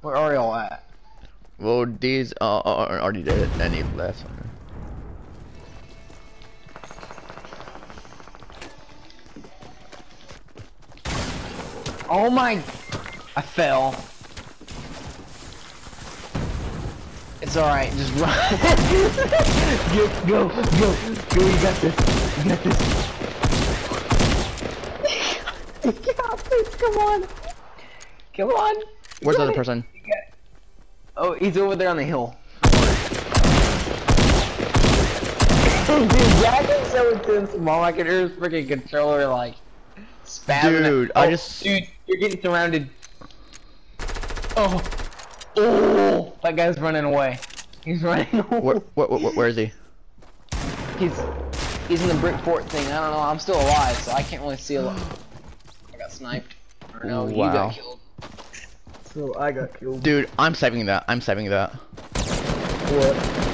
Where are y'all at? Well, these are, uh, already did Any and he left. Oh my! I fell. It's alright, just run. go, go, go, go, you got this. You got this. you got this, come on. Come on. You Where's the other person? You got it. Oh, he's over there on the hill. Dude, Jack is so intense, mom. I can hear his freaking controller like spazzing. Dude, oh, I just- Dude, you're getting surrounded. Oh. Oh. That guy's running away. He's running away. Where, where, where, where is he? He's he's in the brick fort thing. I don't know. I'm still alive, so I can't really see a lot. I got sniped. Or no, you Wow. got killed. So I got killed. Dude, I'm saving that. I'm saving that. What?